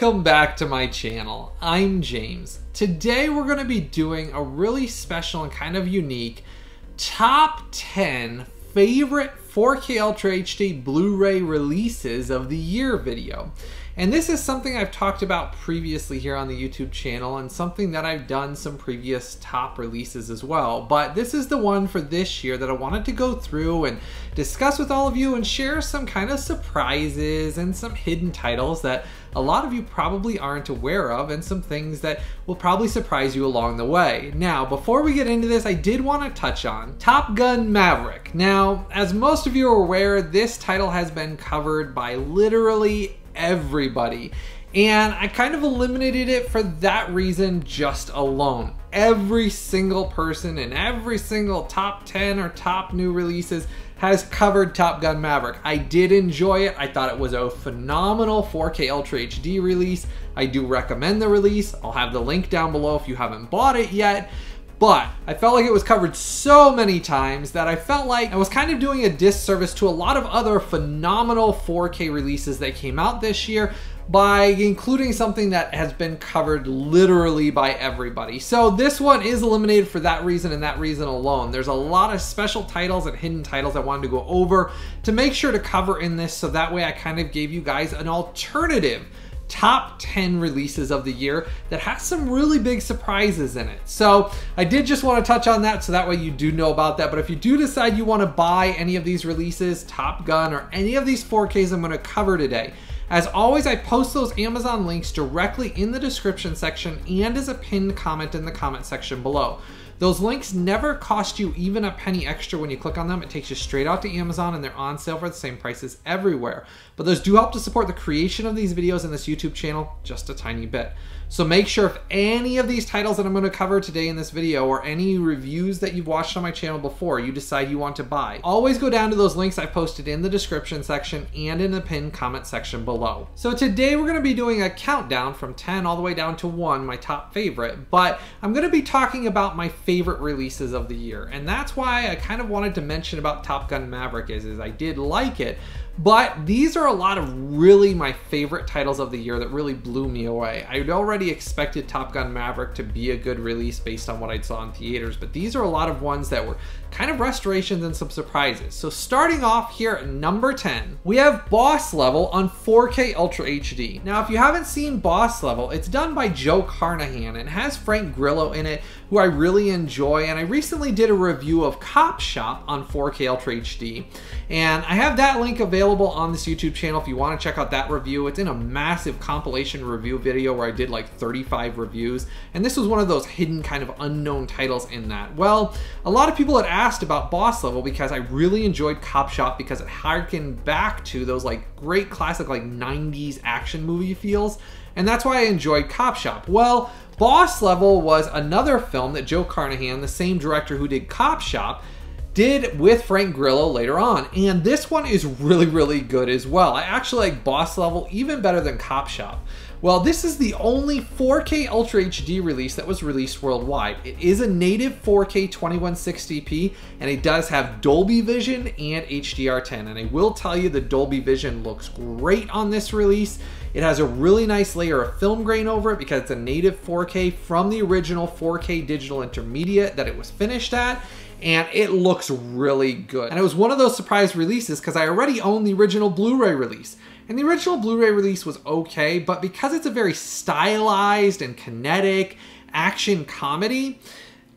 Welcome back to my channel. I'm James. Today we're going to be doing a really special and kind of unique top 10 favorite 4K Ultra HD Blu-ray releases of the year video. And this is something I've talked about previously here on the YouTube channel and something that I've done some previous top releases as well. But this is the one for this year that I wanted to go through and discuss with all of you and share some kind of surprises and some hidden titles that a lot of you probably aren't aware of and some things that will probably surprise you along the way. Now, before we get into this, I did want to touch on Top Gun Maverick. Now, as most of you are aware, this title has been covered by literally everybody. And I kind of eliminated it for that reason just alone. Every single person in every single top 10 or top new releases has covered Top Gun Maverick. I did enjoy it. I thought it was a phenomenal 4K Ultra HD release. I do recommend the release. I'll have the link down below if you haven't bought it yet but I felt like it was covered so many times that I felt like I was kind of doing a disservice to a lot of other phenomenal 4K releases that came out this year by including something that has been covered literally by everybody. So this one is eliminated for that reason and that reason alone. There's a lot of special titles and hidden titles I wanted to go over to make sure to cover in this so that way I kind of gave you guys an alternative top 10 releases of the year that has some really big surprises in it. So I did just want to touch on that so that way you do know about that. But if you do decide you want to buy any of these releases, Top Gun, or any of these 4Ks I'm going to cover today, as always, I post those Amazon links directly in the description section and as a pinned comment in the comment section below. Those links never cost you even a penny extra when you click on them. It takes you straight out to Amazon and they're on sale for the same prices everywhere. But those do help to support the creation of these videos and this YouTube channel just a tiny bit. So make sure if any of these titles that I'm going to cover today in this video or any reviews that you've watched on my channel before you decide you want to buy, always go down to those links I posted in the description section and in the pinned comment section below. So today we're going to be doing a countdown from 10 all the way down to 1, my top favorite, but I'm going to be talking about my favorite releases of the year. And that's why I kind of wanted to mention about Top Gun Maverick is, is I did like it, but these are a lot of really my favorite titles of the year that really blew me away. I'd already expected Top Gun Maverick to be a good release based on what I saw in theaters, but these are a lot of ones that were kind of restorations and some surprises. So starting off here at number 10, we have Boss Level on 4K Ultra HD. Now, if you haven't seen Boss Level, it's done by Joe Carnahan and has Frank Grillo in it, who I really enjoy. And I recently did a review of Cop Shop on 4K Ultra HD. And I have that link available on this YouTube channel if you want to check out that review. It's in a massive compilation review video where I did like 35 reviews. And this was one of those hidden kind of unknown titles in that. Well, a lot of people had asked about Boss Level because I really enjoyed Cop Shop because it harkened back to those like great classic like 90s action movie feels. And that's why I enjoyed Cop Shop. Well, Boss Level was another film that Joe Carnahan, the same director who did Cop Shop, did with Frank Grillo later on. And this one is really, really good as well. I actually like Boss Level even better than Cop Shop. Well, this is the only 4K Ultra HD release that was released worldwide. It is a native 4K 2160p and it does have Dolby Vision and HDR10. And I will tell you the Dolby Vision looks great on this release. It has a really nice layer of film grain over it because it's a native 4K from the original 4K digital intermediate that it was finished at and it looks really good. And it was one of those surprise releases because I already own the original Blu-ray release. And the original Blu-ray release was okay, but because it's a very stylized and kinetic action comedy,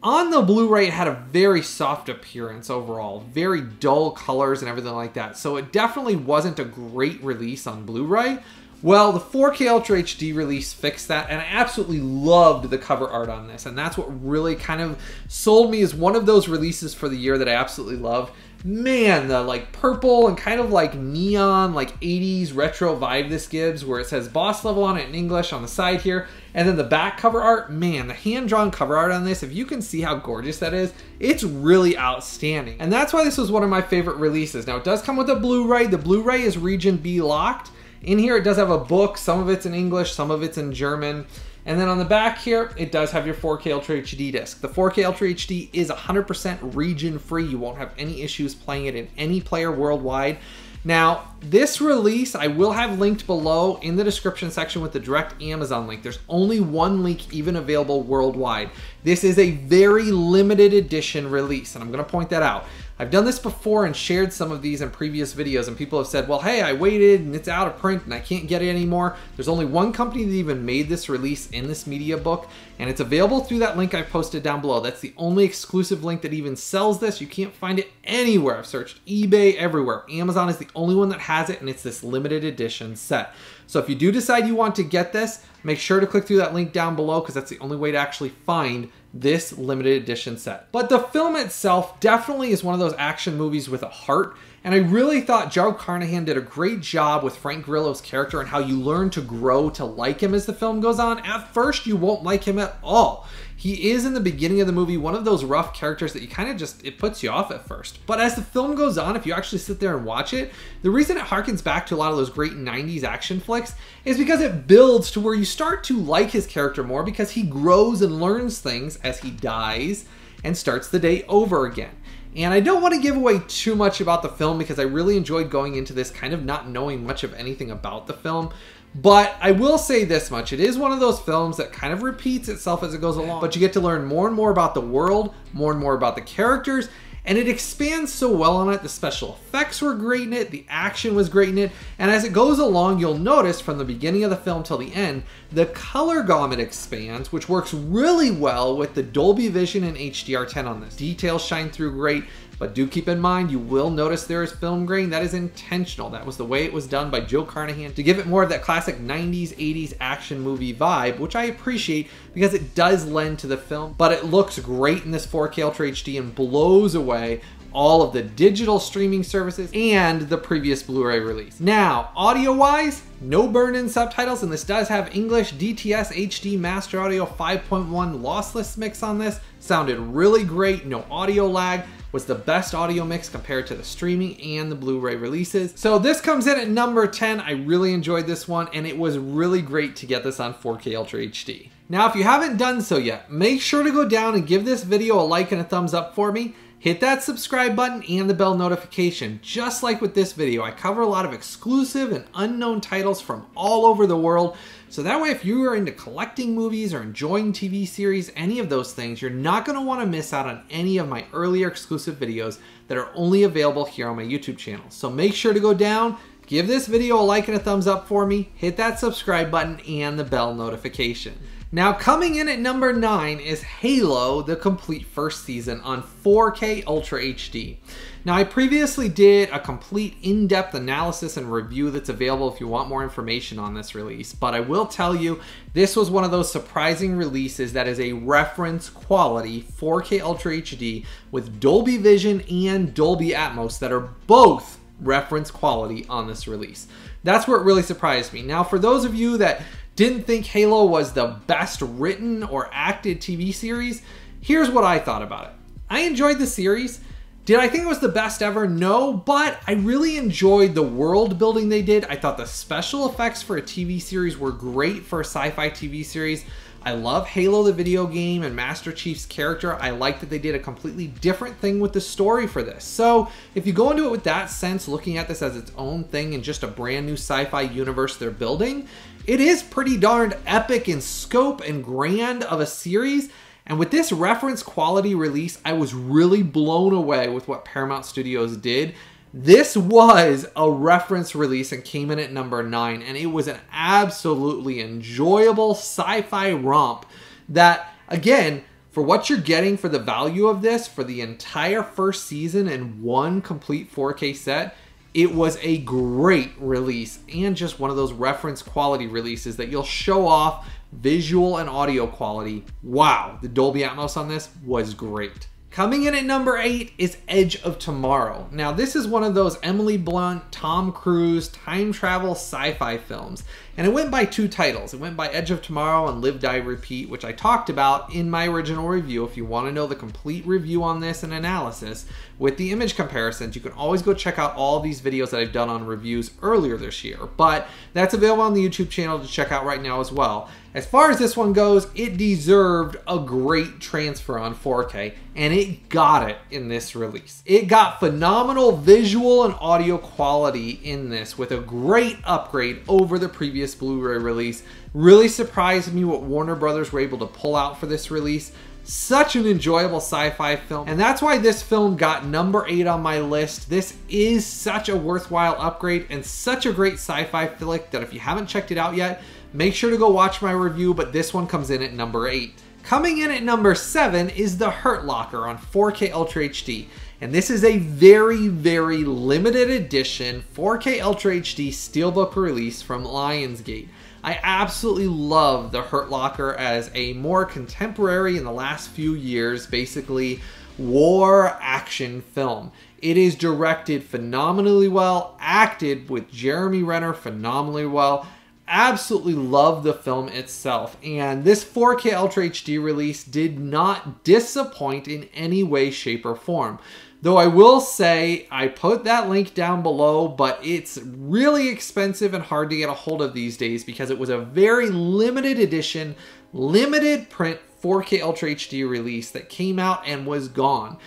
on the Blu-ray it had a very soft appearance overall, very dull colors and everything like that. So it definitely wasn't a great release on Blu-ray, well, the 4K Ultra HD release fixed that, and I absolutely loved the cover art on this, and that's what really kind of sold me as one of those releases for the year that I absolutely love. Man, the like purple and kind of like neon, like 80s retro vibe this gives, where it says boss level on it in English on the side here, and then the back cover art, man, the hand-drawn cover art on this, if you can see how gorgeous that is, it's really outstanding. And that's why this was one of my favorite releases. Now, it does come with a Blu-ray. The Blu-ray is region B locked, in here, it does have a book. Some of it's in English, some of it's in German. And then on the back here, it does have your 4K Ultra HD disc. The 4K Ultra HD is 100% region free. You won't have any issues playing it in any player worldwide. Now, this release I will have linked below in the description section with the direct Amazon link. There's only one link even available worldwide. This is a very limited edition release, and I'm going to point that out. I've done this before and shared some of these in previous videos, and people have said, well, hey, I waited and it's out of print and I can't get it anymore. There's only one company that even made this release in this media book, and it's available through that link I posted down below. That's the only exclusive link that even sells this. You can't find it anywhere. I've searched eBay, everywhere. Amazon is the only one that has it, and it's this limited edition set. So if you do decide you want to get this, make sure to click through that link down below because that's the only way to actually find this limited edition set. But the film itself definitely is one of those action movies with a heart. And I really thought Joe Carnahan did a great job with Frank Grillo's character and how you learn to grow to like him as the film goes on. At first, you won't like him at all. He is in the beginning of the movie one of those rough characters that you kind of just it puts you off at first. But as the film goes on, if you actually sit there and watch it, the reason it harkens back to a lot of those great 90s action flicks is because it builds to where you start to like his character more because he grows and learns things as he dies and starts the day over again. And I don't want to give away too much about the film because I really enjoyed going into this kind of not knowing much of anything about the film. But I will say this much it is one of those films that kind of repeats itself as it goes along. But you get to learn more and more about the world, more and more about the characters, and it expands so well on it. The special effects were great in it, the action was great in it, and as it goes along, you'll notice from the beginning of the film till the end, the color gamut expands, which works really well with the Dolby Vision and HDR10 on this. Details shine through great, but do keep in mind, you will notice there is film grain. That is intentional. That was the way it was done by Joe Carnahan to give it more of that classic 90s, 80s action movie vibe, which I appreciate because it does lend to the film. But it looks great in this 4K Ultra HD and blows away all of the digital streaming services and the previous Blu-ray release. Now, audio-wise, no burn-in subtitles, and this does have English DTS HD Master Audio 5.1 lossless mix on this. Sounded really great, no audio lag was the best audio mix compared to the streaming and the Blu-ray releases. So this comes in at number 10. I really enjoyed this one and it was really great to get this on 4K Ultra HD. Now, if you haven't done so yet, make sure to go down and give this video a like and a thumbs up for me. Hit that subscribe button and the bell notification. Just like with this video, I cover a lot of exclusive and unknown titles from all over the world. So that way, if you are into collecting movies or enjoying TV series, any of those things, you're not want to miss out on any of my earlier exclusive videos that are only available here on my YouTube channel. So make sure to go down, give this video a like and a thumbs up for me, hit that subscribe button and the bell notification. Now, coming in at number 9 is Halo, the complete first season on 4K Ultra HD. Now, I previously did a complete in depth analysis and review that's available if you want more information on this release, but I will tell you this was one of those surprising releases that is a reference quality 4K Ultra HD with Dolby Vision and Dolby Atmos that are both reference quality on this release. That's what really surprised me. Now, for those of you that didn't think Halo was the best written or acted TV series, here's what I thought about it. I enjoyed the series. Did I think it was the best ever? No, but I really enjoyed the world building they did. I thought the special effects for a TV series were great for a sci fi TV series. I love Halo the video game and Master Chief's character. I like that they did a completely different thing with the story for this. So, if you go into it with that sense, looking at this as its own thing and just a brand new sci fi universe they're building, it is pretty darned epic in scope and grand of a series. And with this reference quality release, I was really blown away with what Paramount Studios did. This was a reference release and came in at number nine, and it was an absolutely enjoyable sci fi romp that, again, for what you're getting for the value of this for the entire first season and one complete 4K set, it was a great release and just one of those reference quality releases that you'll show off visual and audio quality. Wow, the Dolby Atmos on this was great. Coming in at number eight is Edge of Tomorrow. Now, this is one of those Emily Blunt, Tom Cruise time travel sci fi films. And it went by two titles. It went by Edge of Tomorrow and Live, Die, Repeat, which I talked about in my original review. If you want to know the complete review on this and analysis with the image comparisons, you can always go check out all these videos that I've done on reviews earlier this year. But that's available on the YouTube channel to check out right now as well. As far as this one goes, it deserved a great transfer on 4K, and it got it in this release. It got phenomenal visual and audio quality in this with a great upgrade over the previous Blu-ray release. Really surprised me what Warner Brothers were able to pull out for this release. Such an enjoyable sci-fi film, and that's why this film got number 8 on my list. This is such a worthwhile upgrade and such a great sci-fi flick that if you haven't checked it out yet, Make sure to go watch my review, but this one comes in at number 8. Coming in at number 7 is The Hurt Locker on 4K Ultra HD. And this is a very, very limited edition 4K Ultra HD Steelbook release from Lionsgate. I absolutely love The Hurt Locker as a more contemporary in the last few years, basically war action film. It is directed phenomenally well, acted with Jeremy Renner phenomenally well, absolutely love the film itself and this 4K Ultra HD release did not disappoint in any way shape or form. Though I will say I put that link down below but it's really expensive and hard to get a hold of these days because it was a very limited edition limited print 4K Ultra HD release that came out and was gone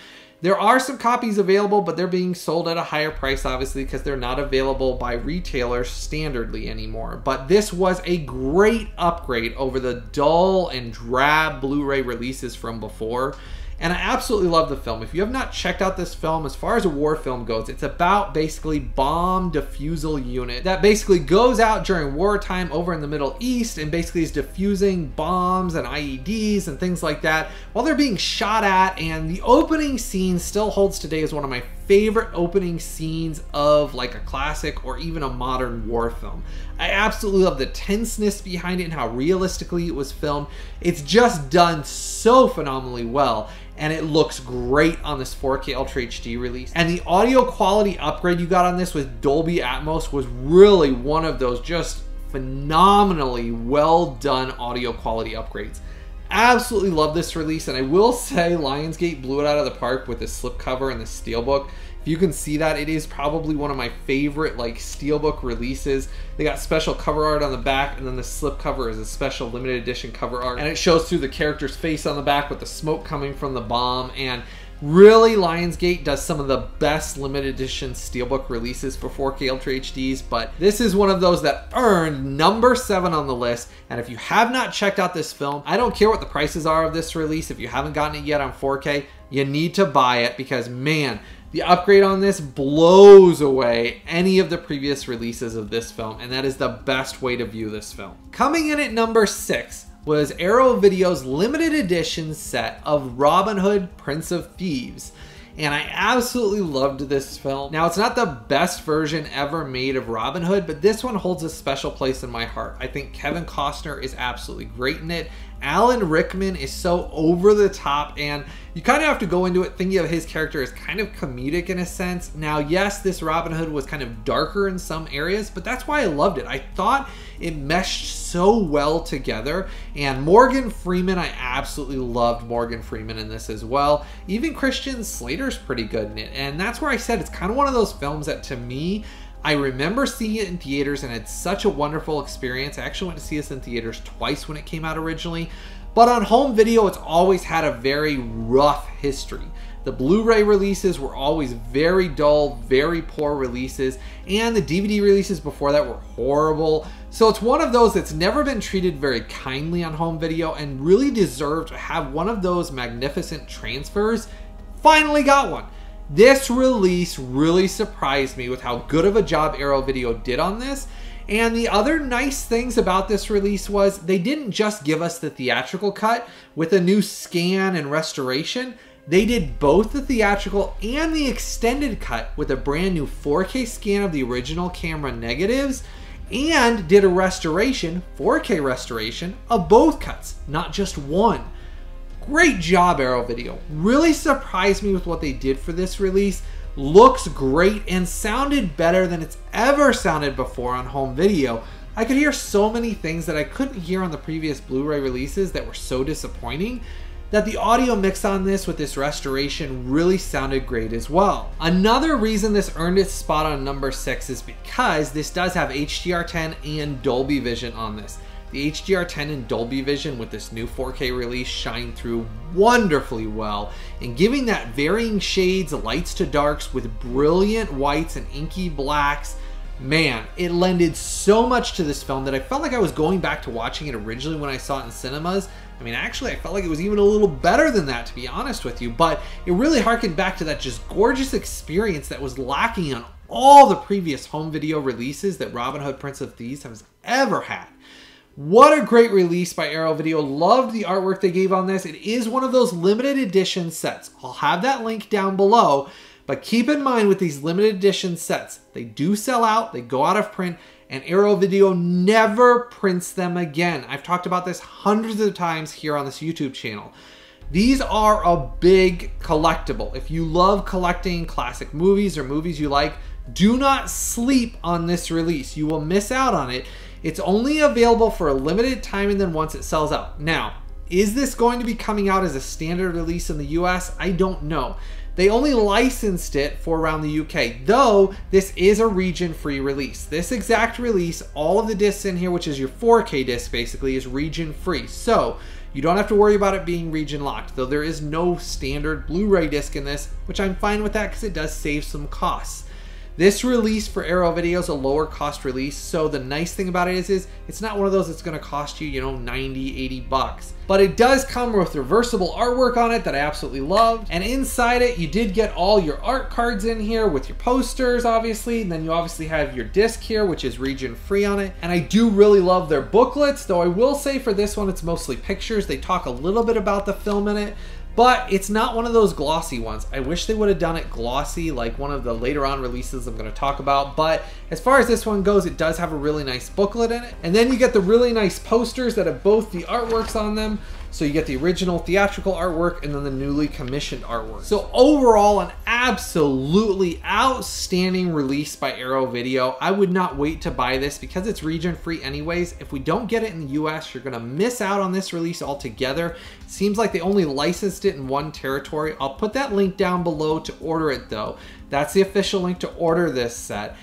there are some copies available, but they're being sold at a higher price, obviously, because they're not available by retailers standardly anymore. But this was a great upgrade over the dull and drab Blu ray releases from before. And I absolutely love the film. If you have not checked out this film, as far as a war film goes, it's about basically bomb defusal unit that basically goes out during wartime over in the Middle East and basically is defusing bombs and IEDs and things like that while they're being shot at. And the opening scene still holds today as one of my favorite opening scenes of like a classic or even a modern war film. I absolutely love the tenseness behind it and how realistically it was filmed. It's just done so phenomenally well and it looks great on this 4K Ultra HD release. And the audio quality upgrade you got on this with Dolby Atmos was really one of those just phenomenally well done audio quality upgrades. Absolutely love this release, and I will say Lionsgate blew it out of the park with the slipcover and the steelbook. If you can see that, it is probably one of my favorite like steelbook releases. They got special cover art on the back, and then the slipcover is a special limited edition cover art, and it shows through the character's face on the back with the smoke coming from the bomb and Really, Lionsgate does some of the best limited edition steelbook releases for 4K Ultra HDs, but this is one of those that earned number seven on the list. And if you have not checked out this film, I don't care what the prices are of this release. If you haven't gotten it yet on 4K, you need to buy it because man, the upgrade on this blows away any of the previous releases of this film, and that is the best way to view this film. Coming in at number six was Arrow Video's limited edition set of Robin Hood Prince of Thieves. And I absolutely loved this film. Now, it's not the best version ever made of Robin Hood, but this one holds a special place in my heart. I think Kevin Costner is absolutely great in it. Alan Rickman is so over the top, and you kind of have to go into it thinking of his character as kind of comedic in a sense. Now, yes, this Robin Hood was kind of darker in some areas, but that's why I loved it. I thought it meshed so well together, and Morgan Freeman, I absolutely loved Morgan Freeman in this as well. Even Christian Slater's pretty good in it, and that's where I said it's kind of one of those films that to me, I remember seeing it in theaters and had such a wonderful experience. I actually went to see this in theaters twice when it came out originally. But on home video, it's always had a very rough history. The Blu-ray releases were always very dull, very poor releases, and the DVD releases before that were horrible. So it's one of those that's never been treated very kindly on home video and really deserved to have one of those magnificent transfers. Finally got one. This release really surprised me with how good of a job Arrow Video did on this. And the other nice things about this release was they didn't just give us the theatrical cut with a new scan and restoration. They did both the theatrical and the extended cut with a brand new 4K scan of the original camera negatives and did a restoration, 4K restoration, of both cuts, not just one. Great job, Arrow Video. Really surprised me with what they did for this release. Looks great and sounded better than it's ever sounded before on home video. I could hear so many things that I couldn't hear on the previous Blu-ray releases that were so disappointing that the audio mix on this with this restoration really sounded great as well. Another reason this earned its spot on number 6 is because this does have HDR10 and Dolby Vision on this. The The HDR10 and Dolby Vision with this new 4K release shine through wonderfully well and giving that varying shades, lights to darks with brilliant whites and inky blacks man, it lended so much to this film that I felt like I was going back to watching it originally when I saw it in cinemas. I mean, actually, I felt like it was even a little better than that, to be honest with you, but it really harkened back to that just gorgeous experience that was lacking on all the previous home video releases that Robin Hood Prince of Thieves has ever had. What a great release by Arrow Video. Loved the artwork they gave on this. It is one of those limited edition sets. I'll have that link down below. But keep in mind with these limited edition sets, they do sell out, they go out of print, and Arrow Video never prints them again. I've talked about this hundreds of times here on this YouTube channel. These are a big collectible. If you love collecting classic movies or movies you like, do not sleep on this release. You will miss out on it it's only available for a limited time and then once it sells out. Now, is this going to be coming out as a standard release in the US? I don't know. They only licensed it for around the UK, though this is a region free release. This exact release, all of the discs in here, which is your 4K disc basically, is region free. So you don't have to worry about it being region locked, though there is no standard Blu ray disc in this, which I'm fine with that because it does save some costs. This release for Arrow Video is a lower cost release, so the nice thing about it is, is it's not one of those that's gonna cost you, you know, 90, 80 bucks. But it does come with reversible artwork on it that I absolutely loved. And inside it, you did get all your art cards in here with your posters, obviously. And then you obviously have your disc here, which is region free on it. And I do really love their booklets, though I will say for this one, it's mostly pictures. They talk a little bit about the film in it, but it's not one of those glossy ones. I wish they would have done it glossy like one of the later on releases I'm going to talk about. But as far as this one goes, it does have a really nice booklet in it. And then you get the really nice posters that have both the artworks on them. So you get the original theatrical artwork and then the newly commissioned artwork. So overall, an absolutely outstanding release by Arrow Video. I would not wait to buy this because it's region free anyways. If we don't get it in the US, you're gonna miss out on this release altogether. Seems like they only licensed it in one territory. I'll put that link down below to order it though. That's the official link to order this set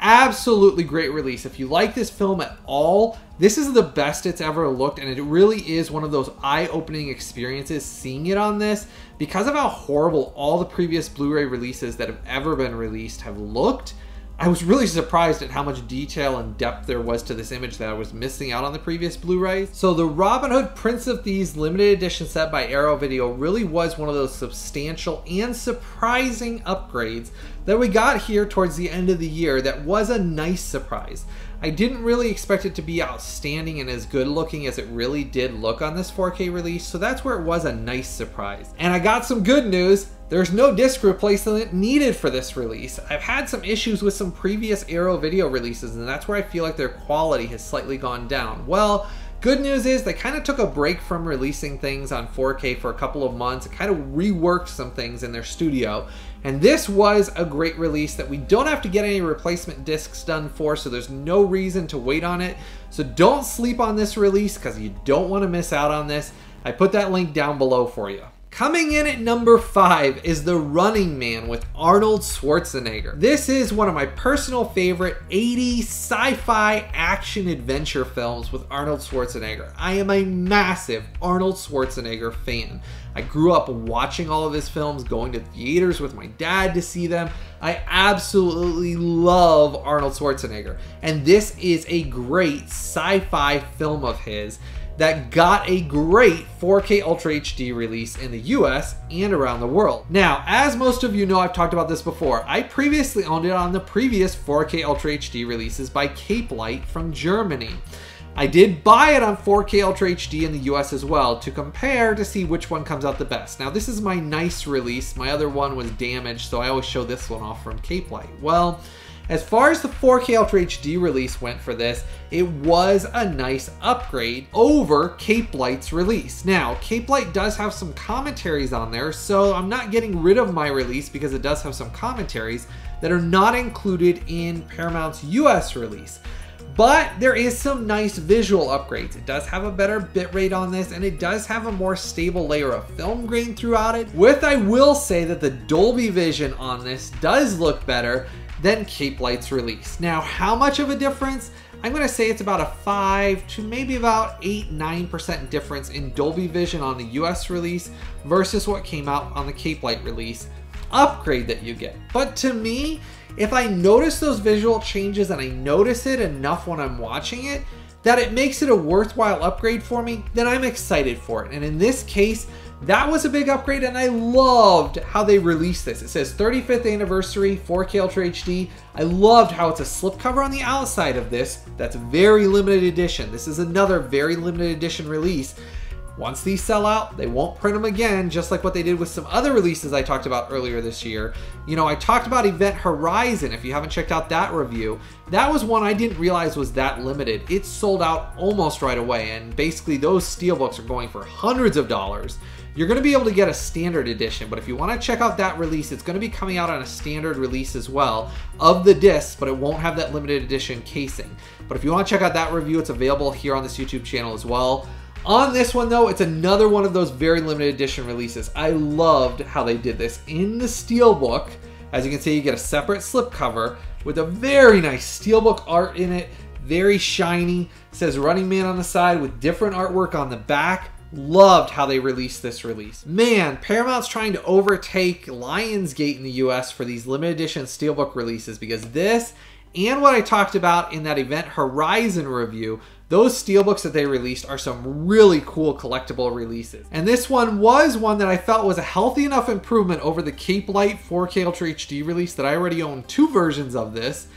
absolutely great release. If you like this film at all, this is the best it's ever looked, and it really is one of those eye opening experiences seeing it on this because of how horrible all the previous Blu ray releases that have ever been released have looked. I was really surprised at how much detail and depth there was to this image that I was missing out on the previous Blu-rays. So the Robin Hood Prince of Thieves limited edition set by Arrow Video really was one of those substantial and surprising upgrades that we got here towards the end of the year that was a nice surprise. I didn't really expect it to be outstanding and as good looking as it really did look on this 4K release, so that's where it was a nice surprise. And I got some good news. There's no disc replacement needed for this release. I've had some issues with some previous Arrow video releases, and that's where I feel like their quality has slightly gone down. Well, Good news is they kind of took a break from releasing things on 4K for a couple of months and kind of reworked some things in their studio. And this was a great release that we don't have to get any replacement discs done for, so there's no reason to wait on it. So don't sleep on this release because you don't want to miss out on this. I put that link down below for you. Coming in at number five is The Running Man with Arnold Schwarzenegger. This is one of my personal favorite 80s sci fi action adventure films with Arnold Schwarzenegger. I am a massive Arnold Schwarzenegger fan. I grew up watching all of his films, going to theaters with my dad to see them. I absolutely love Arnold Schwarzenegger. And this is a great sci fi film of his that got a great 4K Ultra HD release in the US and around the world. Now, as most of you know, I've talked about this before. I previously owned it on the previous 4K Ultra HD releases by Capelight from Germany. I did buy it on 4K Ultra HD in the US as well to compare to see which one comes out the best. Now, this is my nice release. My other one was damaged, so I always show this one off from Capelight. Well, as far as the 4K Ultra HD release went for this, it was a nice upgrade over Capelight's release. Now, Capelight does have some commentaries on there, so I'm not getting rid of my release because it does have some commentaries that are not included in Paramount's US release. But there is some nice visual upgrades. It does have a better bitrate on this, and it does have a more stable layer of film grain throughout it. With I will say that the Dolby Vision on this does look better, than Capelight's release. Now, how much of a difference? I'm to say it's about a 5 to maybe about 8 9% difference in Dolby Vision on the US release versus what came out on the Capelight release upgrade that you get. But to me, if I notice those visual changes and I notice it enough when I'm watching it, that it makes it a worthwhile upgrade for me, then I'm excited for it. And in this case, that was a big upgrade and I loved how they released this. It says 35th anniversary 4K Ultra HD. I loved how it's a slipcover on the outside of this. That's very limited edition. This is another very limited edition release. Once these sell out, they won't print them again, just like what they did with some other releases I talked about earlier this year. You know, I talked about Event Horizon, if you haven't checked out that review. That was one I didn't realize was that limited. It sold out almost right away, and basically those steelbooks are going for hundreds of dollars. You're going to be able to get a standard edition, but if you want to check out that release, it's going to be coming out on a standard release as well of the disc, but it won't have that limited edition casing. But if you want to check out that review, it's available here on this YouTube channel as well. On this one though, it's another one of those very limited edition releases. I loved how they did this. In the steelbook, as you can see, you get a separate slipcover with a very nice steelbook art in it, very shiny. It says Running Man on the side with different artwork on the back. Loved how they released this release. Man, Paramount's trying to overtake Lionsgate in the US for these limited edition steelbook releases because this and what I talked about in that Event Horizon review those steelbooks that they released are some really cool collectible releases. And this one was one that I felt was a healthy enough improvement over the Capelight 4K Ultra HD release that I already own two versions of this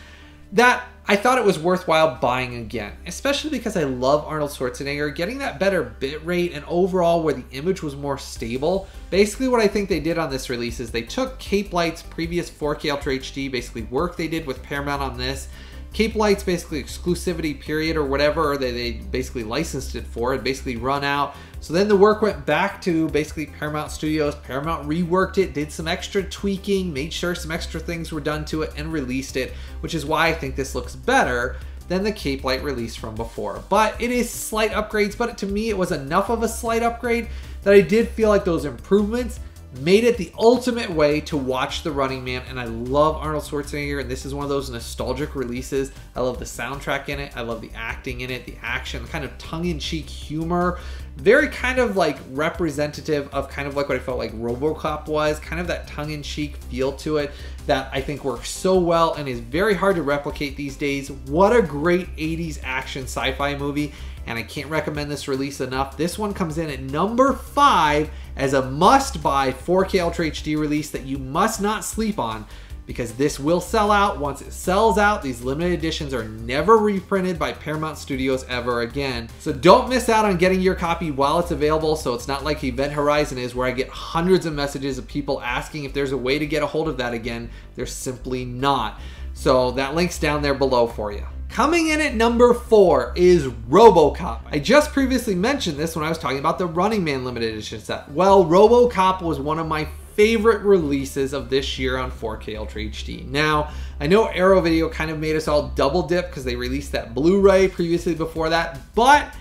that I thought it was worthwhile buying again, especially because I love Arnold Schwarzenegger. Getting that better bit rate and overall where the image was more stable. Basically, what I think they did on this release is they took Capelight's previous 4K Ultra HD, basically work they did with Paramount on this, Capelight's basically exclusivity period or whatever they, they basically licensed it for had basically run out. So then the work went back to basically Paramount Studios. Paramount reworked it, did some extra tweaking, made sure some extra things were done to it, and released it, which is why I think this looks better than the Capelight release from before. But it is slight upgrades, but to me it was enough of a slight upgrade that I did feel like those improvements made it the ultimate way to watch The Running Man, and I love Arnold Schwarzenegger, and this is one of those nostalgic releases. I love the soundtrack in it, I love the acting in it, the action, kind of tongue-in-cheek humor, very kind of like representative of kind of like what I felt like RoboCop was, kind of that tongue-in-cheek feel to it that I think works so well and is very hard to replicate these days. What a great 80s action sci-fi movie, and I can't recommend this release enough. This one comes in at number five as a must buy 4K Ultra HD release that you must not sleep on because this will sell out. Once it sells out, these limited editions are never reprinted by Paramount Studios ever again. So don't miss out on getting your copy while it's available so it's not like Event Horizon is where I get hundreds of messages of people asking if there's a way to get a hold of that again. There's simply not. So that link's down there below for you. Coming in at number four is Robocop. I just previously mentioned this when I was talking about the Running Man limited edition set. Well, Robocop was one of my favorite releases of this year on 4K Ultra HD. Now, I know Arrow Video kind of made us all double dip because they released that Blu-ray previously before that, but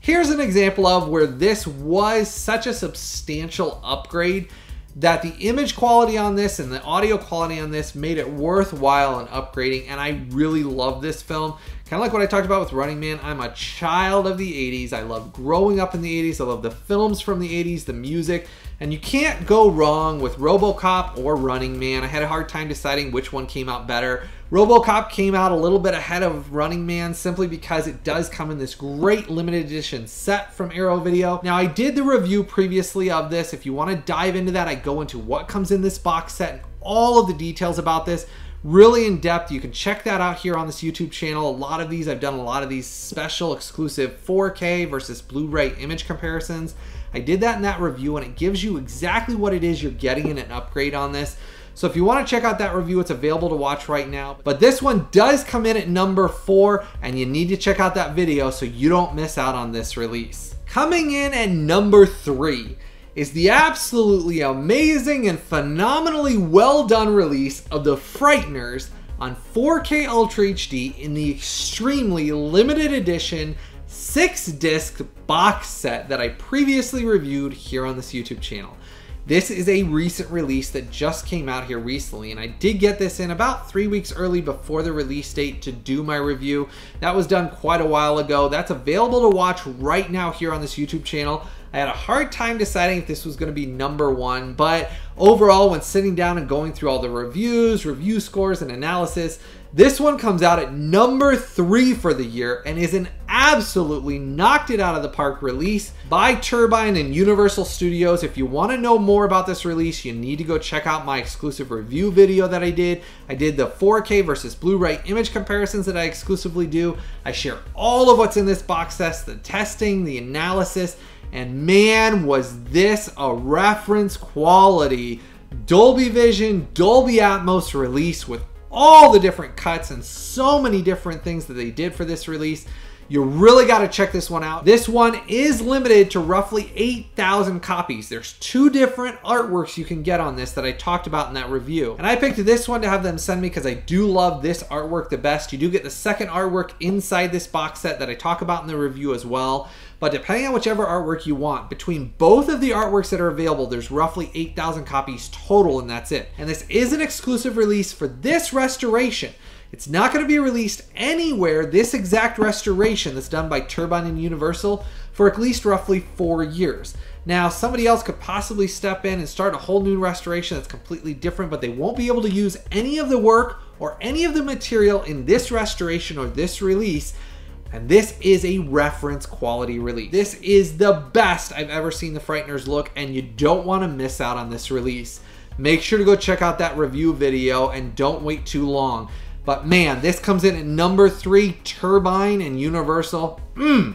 here's an example of where this was such a substantial upgrade that the image quality on this and the audio quality on this made it worthwhile in upgrading and I really love this film. Kind of like what I talked about with Running Man, I'm a child of the 80s. I love growing up in the 80s. I love the films from the 80s, the music, and you can't go wrong with RoboCop or Running Man. I had a hard time deciding which one came out better. RoboCop came out a little bit ahead of Running Man simply because it does come in this great limited edition set from Arrow Video. Now, I did the review previously of this. If you want to dive into that, I go into what comes in this box set and all of the details about this really in depth. You can check that out here on this YouTube channel. A lot of these, I've done a lot of these special exclusive 4K versus Blu-ray image comparisons. I did that in that review and it gives you exactly what it is you're getting in an upgrade on this. So if you want to check out that review, it's available to watch right now. But this one does come in at number four, and you need to check out that video so you don't miss out on this release. Coming in at number three is the absolutely amazing and phenomenally well done release of The Frighteners on 4K Ultra HD in the extremely limited edition six disc box set that I previously reviewed here on this YouTube channel. This is a recent release that just came out here recently, and I did get this in about three weeks early before the release date to do my review. That was done quite a while ago. That's available to watch right now here on this YouTube channel. I had a hard time deciding if this was going to be number one, but overall, when sitting down and going through all the reviews, review scores, and analysis, this one comes out at number three for the year and is an absolutely knocked it out of the park release by Turbine and Universal Studios. If you want to know more about this release, you need to go check out my exclusive review video that I did. I did the 4K versus Blu-ray image comparisons that I exclusively do. I share all of what's in this box set, the testing, the analysis, and man, was this a reference quality Dolby Vision, Dolby Atmos release with all the different cuts and so many different things that they did for this release. You really got to check this one out. This one is limited to roughly 8,000 copies. There's two different artworks you can get on this that I talked about in that review. And I picked this one to have them send me because I do love this artwork the best. You do get the second artwork inside this box set that I talk about in the review as well. But depending on whichever artwork you want, between both of the artworks that are available, there's roughly 8,000 copies total, and that's it. And this is an exclusive release for this restoration. It's not going to be released anywhere, this exact restoration that's done by Turbine and Universal, for at least roughly four years. Now, somebody else could possibly step in and start a whole new restoration that's completely different, but they won't be able to use any of the work or any of the material in this restoration or this release and this is a reference quality release. This is the best I've ever seen the Frighteners look, and you don't want to miss out on this release. Make sure to go check out that review video and don't wait too long. But man, this comes in at number three, Turbine and Universal. Mmm,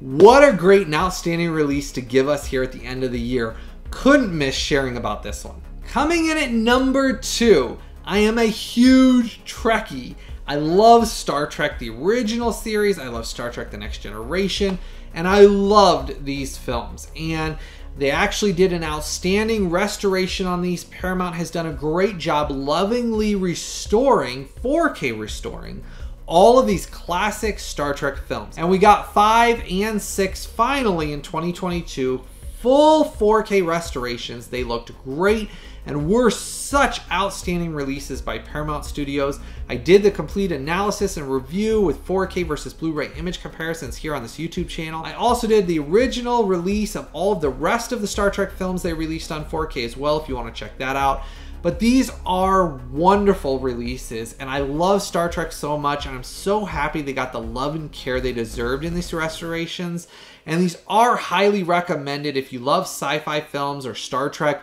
what a great and outstanding release to give us here at the end of the year. Couldn't miss sharing about this one. Coming in at number two, I am a huge Trekkie I love Star Trek, the original series. I love Star Trek The Next Generation. And I loved these films. And they actually did an outstanding restoration on these. Paramount has done a great job lovingly restoring, 4K restoring, all of these classic Star Trek films. And we got five and six finally in 2022, full 4K restorations. They looked great and were such outstanding releases by Paramount Studios. I did the complete analysis and review with 4K versus Blu-ray image comparisons here on this YouTube channel. I also did the original release of all of the rest of the Star Trek films they released on 4K as well if you want to check that out. But these are wonderful releases, and I love Star Trek so much, and I'm so happy they got the love and care they deserved in these restorations. And these are highly recommended if you love sci fi films or Star Trek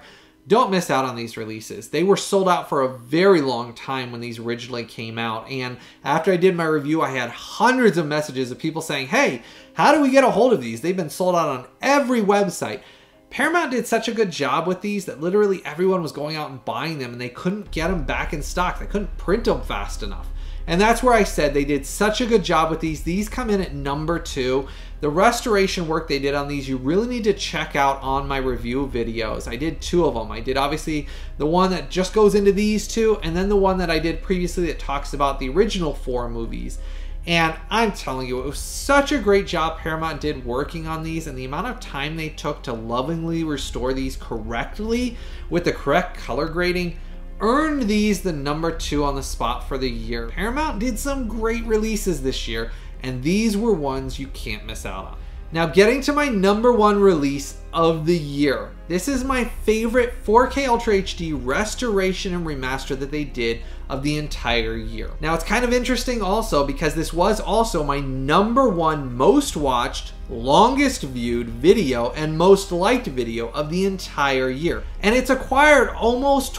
don't miss out on these releases. They were sold out for a very long time when these originally came out. And after I did my review, I had hundreds of messages of people saying, hey, how do we get a hold of these? They've been sold out on every website. Paramount did such a good job with these that literally everyone was going out and buying them and they couldn't get them back in stock. They couldn't print them fast enough. And that's where I said they did such a good job with these. These come in at number two. The restoration work they did on these, you really need to check out on my review videos. I did two of them. I did obviously the one that just goes into these two, and then the one that I did previously that talks about the original four movies. And I'm telling you, it was such a great job Paramount did working on these, and the amount of time they took to lovingly restore these correctly with the correct color grading earned these the number two on the spot for the year. Paramount did some great releases this year, and these were ones you can't miss out on. Now, getting to my number one release of the year. This is my favorite 4K Ultra HD restoration and remaster that they did of the entire year. Now, it's kind of interesting also because this was also my number one most watched, longest viewed video and most liked video of the entire year. And it's acquired almost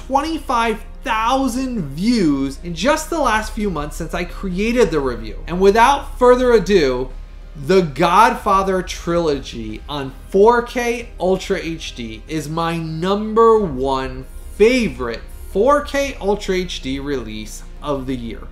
25,000 views in just the last few months since I created the review. And without further ado, the Godfather trilogy on 4K Ultra HD is my number one favorite 4K Ultra HD release of the year.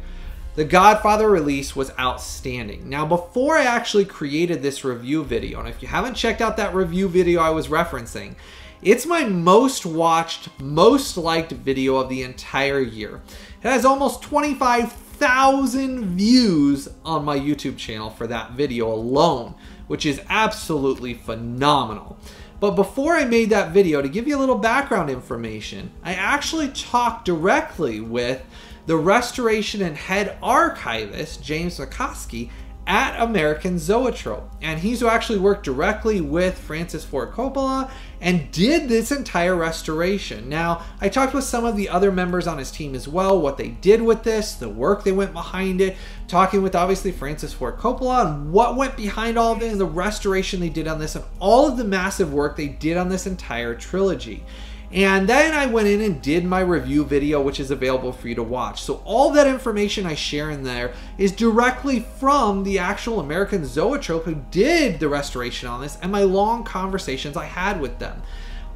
The Godfather release was outstanding. Now, before I actually created this review video, and if you haven't checked out that review video I was referencing, it's my most watched, most liked video of the entire year. It has almost 25 thousand views on my YouTube channel for that video alone, which is absolutely phenomenal. But before I made that video, to give you a little background information, I actually talked directly with the restoration and head archivist, James Mockoski, at American Zoetrope. And he's who actually worked directly with Francis Ford Coppola and did this entire restoration. Now, I talked with some of the other members on his team as well, what they did with this, the work they went behind it, talking with obviously Francis Ford Coppola and what went behind all and the restoration they did on this and all of the massive work they did on this entire trilogy. And then I went in and did my review video, which is available for you to watch. So all that information I share in there is directly from the actual American Zoetrope who did the restoration on this and my long conversations I had with them.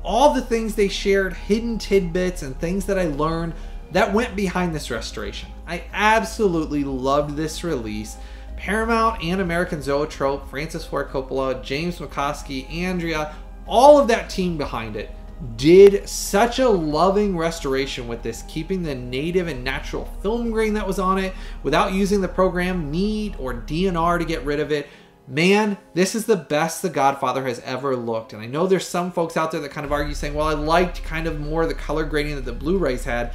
All the things they shared, hidden tidbits and things that I learned that went behind this restoration. I absolutely loved this release. Paramount and American Zoetrope, Francis Ford Coppola, James Mockoski, Andrea, all of that team behind it did such a loving restoration with this, keeping the native and natural film grain that was on it without using the program Neat or DNR to get rid of it. Man, this is the best The Godfather has ever looked. And I know there's some folks out there that kind of argue saying, well, I liked kind of more the color grading that the Blu-rays had.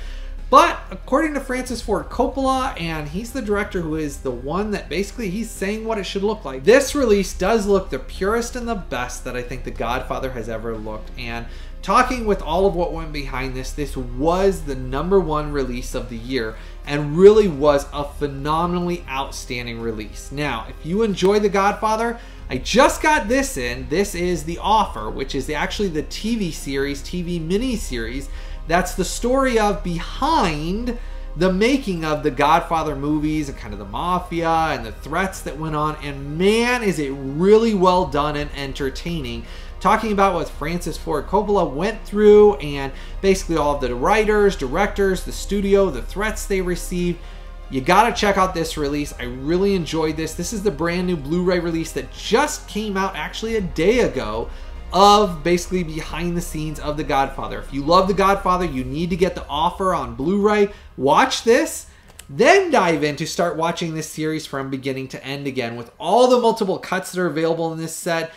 But according to Francis Ford Coppola, and he's the director who is the one that basically he's saying what it should look like. This release does look the purest and the best that I think The Godfather has ever looked. And talking with all of what went behind this, this was the number one release of the year and really was a phenomenally outstanding release. Now, if you enjoy The Godfather, I just got this in. This is The Offer, which is actually the TV series, TV mini series. That's the story of behind the making of the Godfather movies and kind of the mafia and the threats that went on. And man, is it really well done and entertaining talking about what Francis Ford Coppola went through and basically all of the writers, directors, the studio, the threats they received. You gotta check out this release. I really enjoyed this. This is the brand new Blu ray release that just came out actually a day ago of basically behind the scenes of The Godfather. If you love The Godfather, you need to get the offer on Blu ray. Watch this then dive in to start watching this series from beginning to end again with all the multiple cuts that are available in this set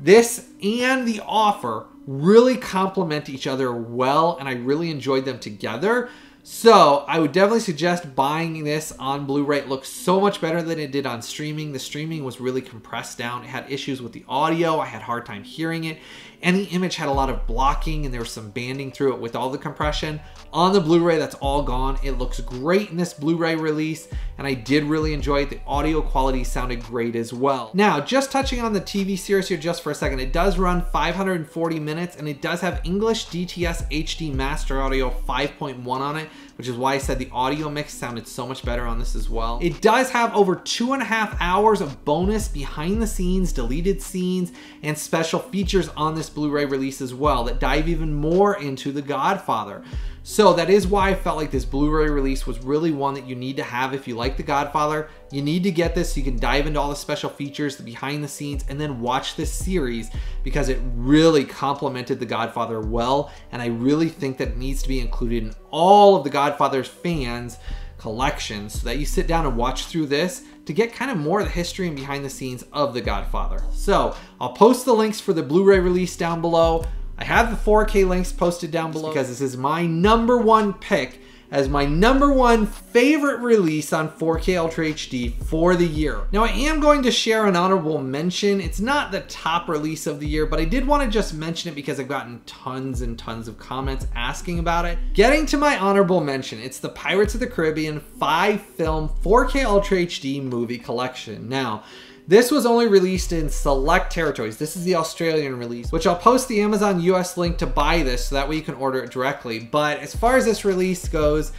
this and the offer really complement each other well, and I really enjoyed them together. So I would definitely suggest buying this on Blu-ray. It looks so much better than it did on streaming. The streaming was really compressed down. It had issues with the audio. I had hard time hearing it. The image had a lot of blocking and there was some banding through it with all the compression. On the Blu-ray, that's all gone. It looks great in this Blu-ray release and I did really enjoy it. The audio quality sounded great as well. Now, just touching on the TV series here just for a second, it does run 540 minutes and it does have English DTS HD Master Audio 5.1 on it which is why I said the audio mix sounded so much better on this as well. It does have over two and a half hours of bonus behind the scenes, deleted scenes, and special features on this Blu-ray release as well that dive even more into The Godfather. So that is why I felt like this Blu-ray release was really one that you need to have if you like The Godfather. You need to get this so you can dive into all the special features, the behind the scenes, and then watch this series because it really complemented The Godfather well. And I really think that needs to be included in all of The Godfather's fans collections so that you sit down and watch through this to get kind of more of the history and behind the scenes of The Godfather. So I'll post the links for the Blu-ray release down below. I have the 4K links posted down below because this is my number one pick as my number one favorite release on 4K Ultra HD for the year. Now I am going to share an honorable mention. It's not the top release of the year, but I did want to just mention it because I've gotten tons and tons of comments asking about it. Getting to my honorable mention, it's the Pirates of the Caribbean 5 film 4K Ultra HD movie collection. Now, this was only released in select territories. This is the Australian release, which I'll post the Amazon US link to buy this so that way you can order it directly. But as far as this release goes,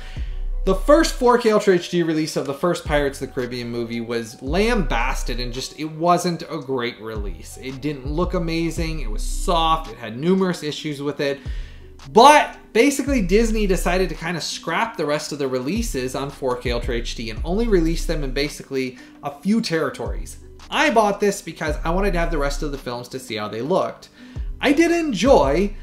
the first 4K Ultra HD release of the first Pirates of the Caribbean movie was lambasted and just, it wasn't a great release. It didn't look amazing, it was soft, it had numerous issues with it. But basically, Disney decided to kind of scrap the rest of the releases on 4K Ultra HD and only release them in basically a few territories. I bought this because I wanted to have the rest of the films to see how they looked. I did enjoy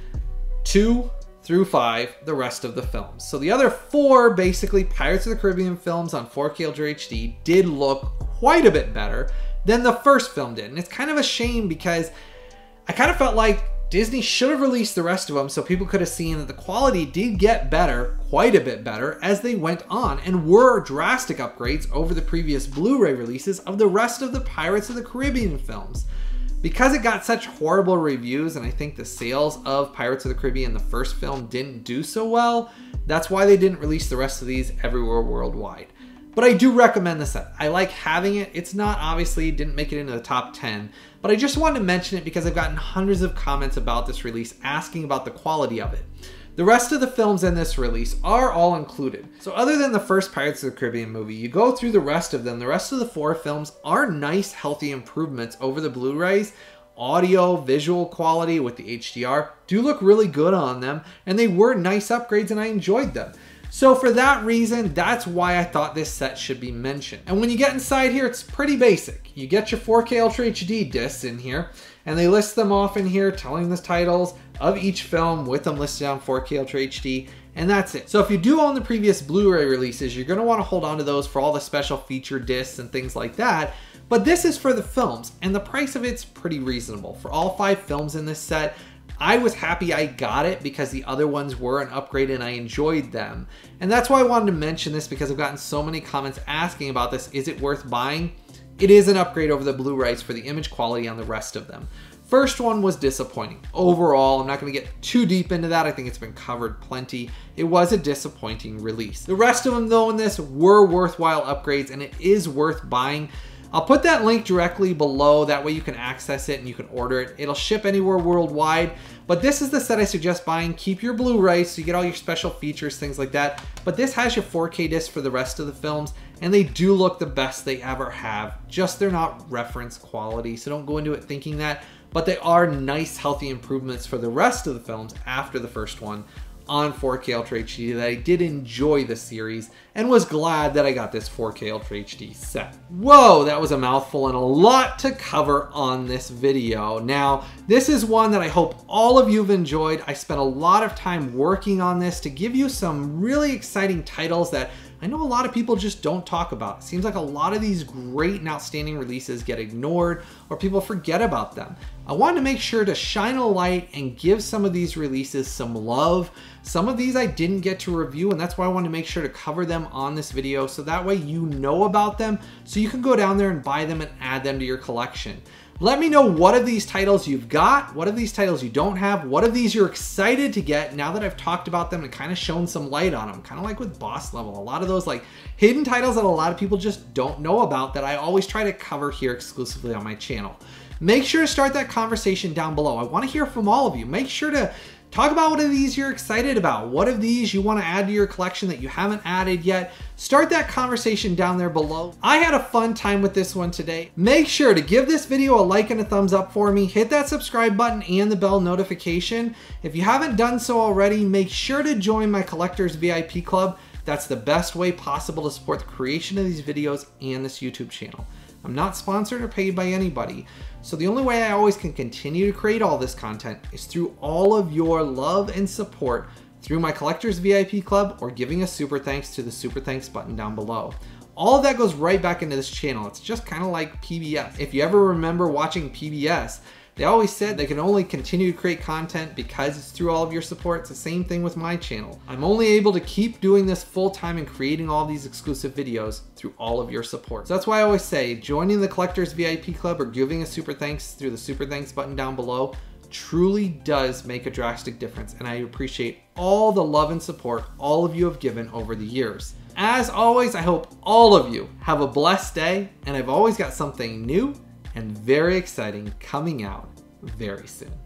two through five, the rest of the films. So the other four, basically Pirates of the Caribbean films on 4K Ultra HD, did look quite a bit better than the first film did. And it's kind of a shame because I kind of felt like Disney should have released the rest of them so people could have seen that the quality did get better, quite a bit better, as they went on, and were drastic upgrades over the previous Blu ray releases of the rest of the Pirates of the Caribbean films. Because it got such horrible reviews, and I think the sales of Pirates of the Caribbean, the first film, didn't do so well, that's why they didn't release the rest of these everywhere worldwide. But I do recommend the set. I like having it. It's not obviously didn't make it into the top 10, but I just wanted to mention it because I've gotten hundreds of comments about this release asking about the quality of it. The rest of the films in this release are all included. So other than the first Pirates of the Caribbean movie, you go through the rest of them. The rest of the four films are nice, healthy improvements over the Blu-rays. Audio, visual quality with the HDR do look really good on them, and they were nice upgrades and I enjoyed them. So for that reason, that's why I thought this set should be mentioned. And when you get inside here, it's pretty basic. You get your 4K Ultra HD discs in here, and they list them off in here, telling the titles of each film with them listed on 4K Ultra HD, and that's it. So if you do own the previous Blu-ray releases, you're gonna wanna hold on to those for all the special feature discs and things like that, but this is for the films, and the price of it's pretty reasonable. For all five films in this set, I was happy I got it because the other ones were an upgrade and I enjoyed them. And that's why I wanted to mention this because I've gotten so many comments asking about this. Is it worth buying? It is an upgrade over the Blu-rays for the image quality on the rest of them. First one was disappointing. Overall, I'm not going to get too deep into that. I think it's been covered plenty. It was a disappointing release. The rest of them, though, in this were worthwhile upgrades, and it is worth buying. I'll put that link directly below. That way you can access it and you can order it. It'll ship anywhere worldwide. But this is the set I suggest buying. Keep your Blu-ray so you get all your special features, things like that. But this has your 4K disc for the rest of the films and they do look the best they ever have. Just they're not reference quality, so don't go into it thinking that. But they are nice, healthy improvements for the rest of the films after the first one on 4K Ultra HD that I did enjoy the series and was glad that I got this 4K Ultra HD set. Whoa, that was a mouthful and a lot to cover on this video. Now, this is one that I hope all of you have enjoyed. I spent a lot of time working on this to give you some really exciting titles that I know a lot of people just don't talk about. It seems like a lot of these great and outstanding releases get ignored or people forget about them. I wanted to make sure to shine a light and give some of these releases some love. Some of these I didn't get to review and that's why I wanted to make sure to cover them on this video so that way you know about them so you can go down there and buy them and add them to your collection. Let me know what of these titles you've got, what of these titles you don't have, what of these you're excited to get now that I've talked about them and kind of shown some light on them, kind of like with Boss Level. A lot of those like hidden titles that a lot of people just don't know about that I always try to cover here exclusively on my channel. Make sure to start that conversation down below. I want to hear from all of you. Make sure to Talk about what of these you're excited about. What of these you want to add to your collection that you haven't added yet. Start that conversation down there below. I had a fun time with this one today. Make sure to give this video a like and a thumbs up for me. Hit that subscribe button and the bell notification. If you haven't done so already, make sure to join my Collectors VIP Club. That's the best way possible to support the creation of these videos and this YouTube channel. I'm not sponsored or paid by anybody. So the only way I always can continue to create all this content is through all of your love and support through my Collectors VIP Club or giving a super thanks to the super thanks button down below. All of that goes right back into this channel. It's just kind of like PBS. If you ever remember watching PBS, they always said they can only continue to create content because it's through all of your support. It's the same thing with my channel. I'm only able to keep doing this full time and creating all these exclusive videos through all of your support. So that's why I always say joining the Collectors VIP Club or giving a super thanks through the super thanks button down below truly does make a drastic difference and I appreciate all the love and support all of you have given over the years. As always, I hope all of you have a blessed day and I've always got something new and very exciting coming out very soon.